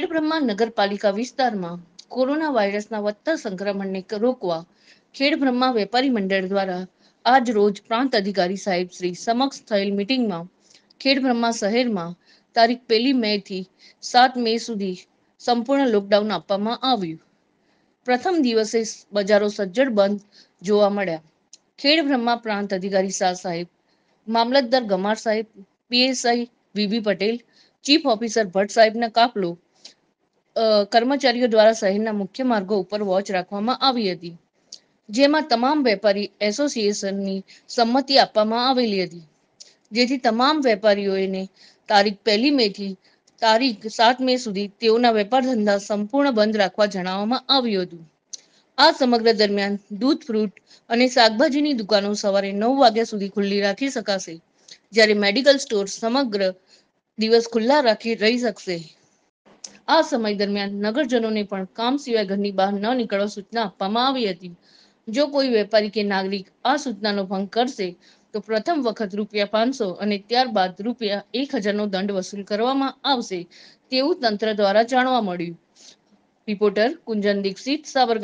ખેડબ્રહ્મા નગરપાલિકા વિસ્તારમાં કોરોના વાયરસના વધતા સંક્રમણને રોકવા ખેડબ્રહ્મા વેપારી મંડળ દ્વારા આજ રોજ પ્રાંત અધિકારી સાહેબ શ્રી સમક્ષ થયેલ મિટિંગમાં ખેડબ્રહ્મા શહેરમાં તારીખ પહેલી મે થી સાત મે સુધી સંપૂર્ણ લોકડાઉન આપવામાં આવ્યું. પ્રથમ દિવસે બજારો સજ્જડ બંધ જોવા મળ્યા. ખેડબ્રહ્મા પ્રાંત અધિકારી શાહ સાહેબ, મામલતદાર ગમાર સાહેબ, PSI VB Patel, chief officer Bhatt સાહેબના કાફલો કર્મચારીઓ દ્વારા શહેરના મુખ્ય માર્ગો ઉપર વોચ રાખવામાં આવી હતી. જેમાં તમામ વેપારી એસોસિએશનની સંમતિ આપવામાં આવેલી હતી. જેથી તમામ વેપારીઓને તારીખ પહેલી મે થી તારીખ સાત મે સુધી તેઓના વેપાર ધંધા સંપૂર્ણ બંધ રાખવા જણાવવામાં આવ્યું હતું. આ સમગ્ર દરમિયાન દૂધ ફ્રૂટ અને શાકભાજીની દુકાનો સવારે નવ વાગ્યા સુધી ખુલ્લી રાખી શકાશે. જ્યારે મેડિકલ સ્ટોર સમગ્ર દિવસ ખુલ્લા રાખી રહી શકશે. આ સમય દરમિયાન નગરજનોને પણ કામ સિવાય ઘરની બહાર ન નીકળવા સૂચના આપવામાં આવી હતી. જો કોઈ વેપારી કે નાગરિક આ સૂચનાનો ભંગ કરશે, તો પ્રથમ વખત રૂપિયા પાંચસો અને ત્યારબાદ રૂપિયા એક હજારનો દંડ વસૂલ કરવામાં આવશે તેવું તંત્ર દ્વારા જાણવા મળ્યું. રિપોર્ટર કુંજન દીક્ષિત, સાબરકાંઠા.